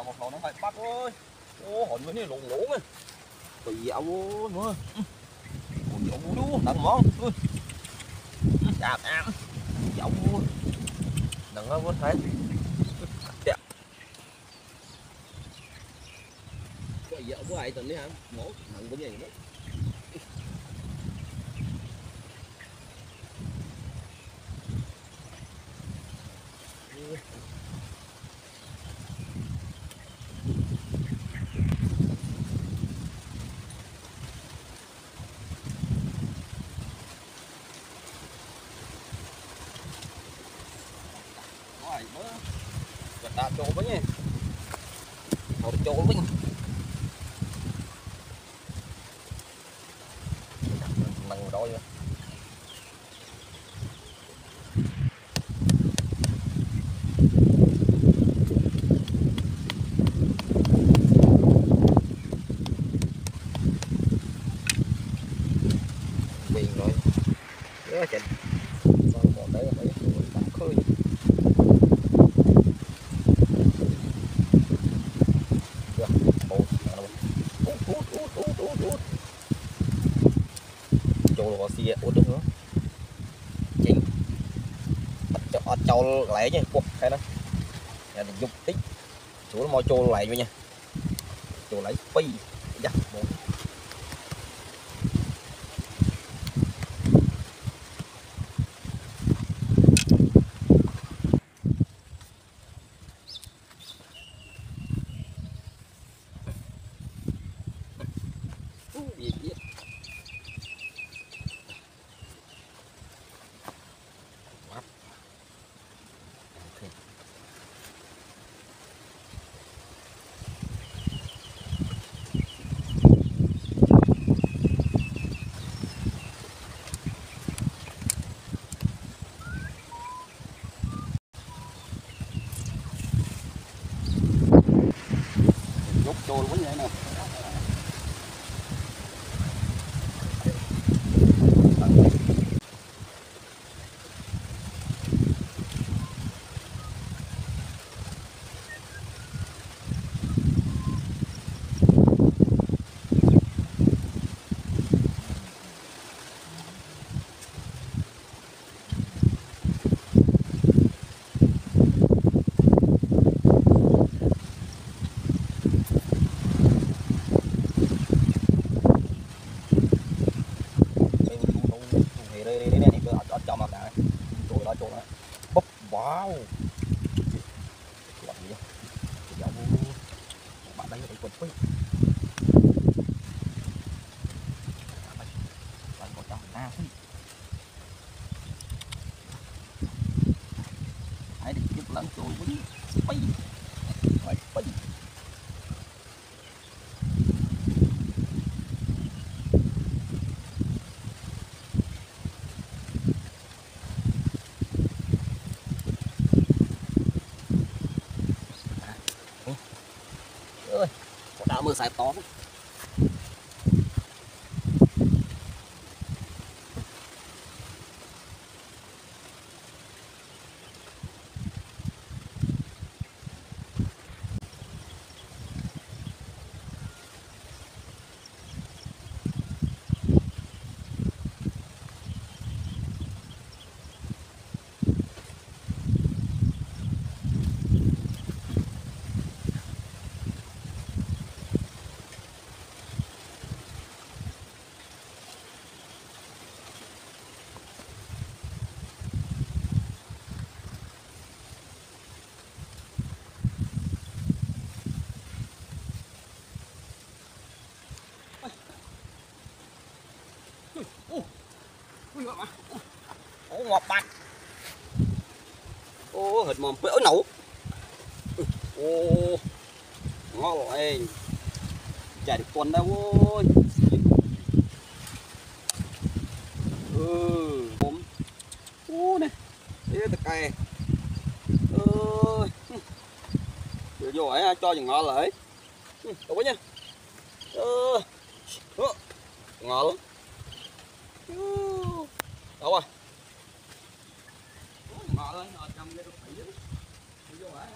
Ờ, một hồ nó phải bắt ơi. Ô hồn với này lộn lộn tùy dạo vô nữa còn dạo vô đu món chạm ăn dạo vô đừng có vớt hết. Dạ. Đẹp của ai tình đấy hả? Mổ nặng cái gì đó bớ. Gật đạp chỗ với nhỉ. Một chỗ với nhỉ. Đôi rồi. Biển rồi. Ờ, cho châu lẻ nha cuộc hay nó, nhà dục tích chú nó châu lẻ vô nha. Châu lấy phi. Dạ bộ trôi quá vậy thế này đây, đây, đây, này, cứ ở- ở trong mặt này. Trôi đó, trôi đó. Bốc, wow. Có đã mưa sải to Ủa, ngọt bạch. Ô thịt mồm ối nổ Ô Ngon rồi Chạy được tuần đâu, ôi. Ừ Ôm Ô này Đây là cây Ơi Vừa vô ấy, cho dừng ngon lại. Đủ quá nha. Ơ Ngon lắm đâu rồi. Ngọ lên ngọ trong cái đục thủy vô hả